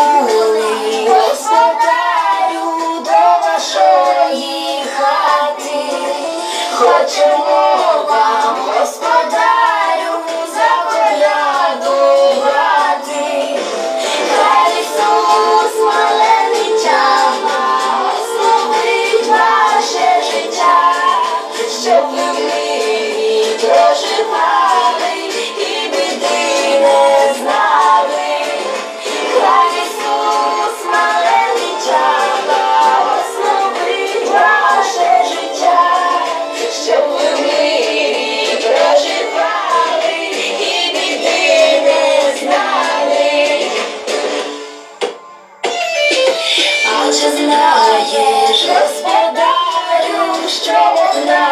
Милий господарю до хочемо вам господа. Отже, знаєш, господарю, що вона.